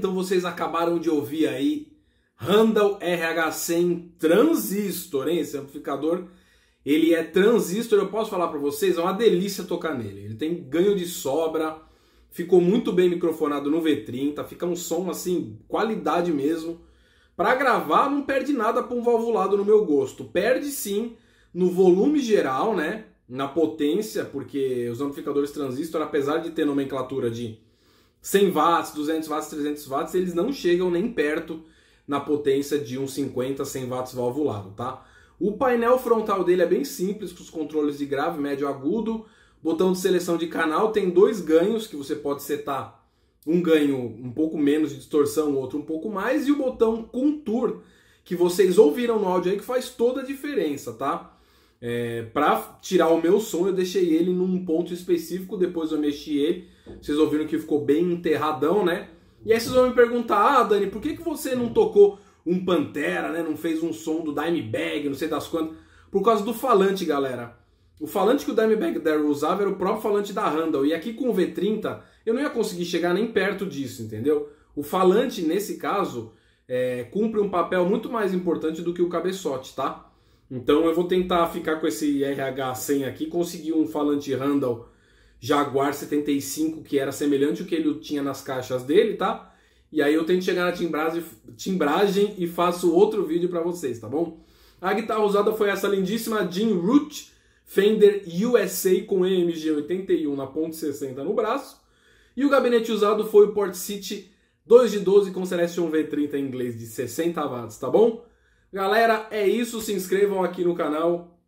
vocês acabaram de ouvir aí, Randall RH100 Transistor, hein? Esse amplificador, ele é transistor, eu posso falar para vocês, é uma delícia tocar nele. Ele tem ganho de sobra, ficou muito bem microfonado no V30, fica um som assim, qualidade mesmo. Para gravar não perde nada para um valvulado no meu gosto. Perde sim no volume geral, né? Na potência, porque os amplificadores transistor, apesar de ter nomenclatura de 100 watts, 200 watts, 300 watts, eles não chegam nem perto na potência de um 50, 100 watts valvulado, tá? O painel frontal dele é bem simples, com os controles de grave, médio, agudo. Botão de seleção de canal tem dois ganhos que você pode setar. Um ganho um pouco menos de distorção, outro um pouco mais. E o botão Contour, que vocês ouviram no áudio aí, que faz toda a diferença, tá? É, para tirar o meu som, eu deixei ele num ponto específico, depois eu mexi ele. Vocês ouviram que ficou bem enterradão, né? E aí vocês vão me perguntar, ah, Dani, por que, que você não tocou um Pantera, né? Não fez um som do Dimebag, não sei das quantas. Por causa do falante, galera. O falante que o Dimebag Darrell usava era o próprio falante da Randall. E aqui com o V30, eu não ia conseguir chegar nem perto disso, entendeu? O falante, nesse caso, é, cumpre um papel muito mais importante do que o cabeçote, tá? Então eu vou tentar ficar com esse RH100 aqui, conseguir um falante Randall Jaguar 75, que era semelhante ao que ele tinha nas caixas dele, tá? E aí eu tento chegar na timbragem, timbragem e faço outro vídeo para vocês, tá bom? A guitarra usada foi essa lindíssima Jim Root Fender USA com EMG 81 na ponte 60 no braço. E o gabinete usado foi o Port City 2 de 12 com Celestion V30 em inglês de 60 watts, tá bom? Galera, é isso. Se inscrevam aqui no canal,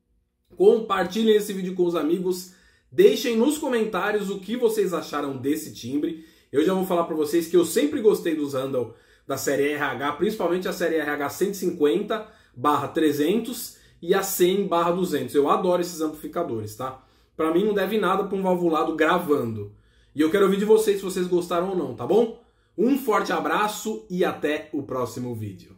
compartilhem esse vídeo com os amigos, deixem nos comentários o que vocês acharam desse timbre. Eu já vou falar para vocês que eu sempre gostei dos Randall da série RH, principalmente a série RH 150 barra 300 e a 100 barra 200. Eu adoro esses amplificadores, tá? Para mim não deve nada para um valvulado gravando. E eu quero ouvir de vocês se vocês gostaram ou não, tá bom? Um forte abraço e até o próximo vídeo.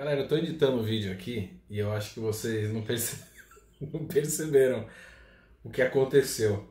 Galera, eu tô editando o vídeo aqui e eu acho que vocês não, perce... não perceberam o que aconteceu.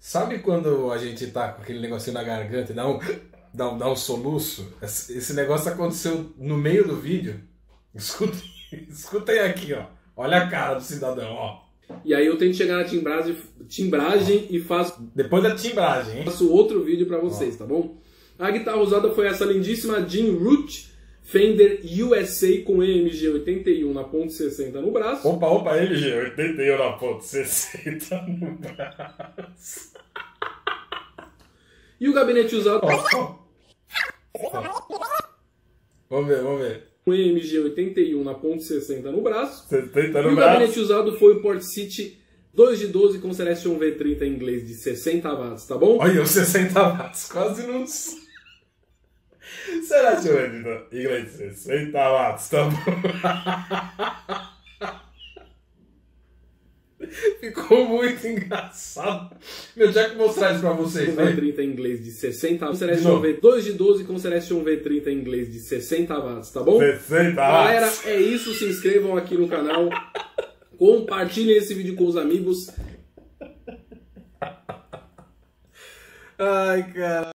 Sabe quando a gente tá com aquele negocinho na garganta e dá um, dá um, dá um soluço? Esse negócio aconteceu no meio do vídeo. Escutem, escutem aqui, ó. Olha a cara do cidadão, ó. E aí eu tento chegar na timbragem, timbragem e faço. Depois da timbragem, hein? Faço outro vídeo para vocês, ó. tá bom? A guitarra usada foi essa lindíssima Jim Root Fender USA com EMG 81 na ponte 60 no braço. Opa, opa, EMG 81 na ponte 60 no braço. E o gabinete usado. Oh, oh. Vamos ver, vamos ver. Com EMG 81 na ponte 60 no braço. 70 no e o braço. gabinete usado foi o Port City 2 de 12 com Celestion V30 em inglês de 60 watts, tá bom? Olha, os 60 watts, quase não. Será que eu editor? Inglês 60 watts, tá bom? Ficou muito engraçado. Meu, já que mostrar isso pra vocês, vai. V30 em inglês de 60 watts. Celestion V 2 de 12 com Celestion V30 em inglês de 60 watts, tá bom? 60 watts. Galera, é isso. Se inscrevam aqui no canal. Compartilhem esse vídeo com os amigos. Ai, cara.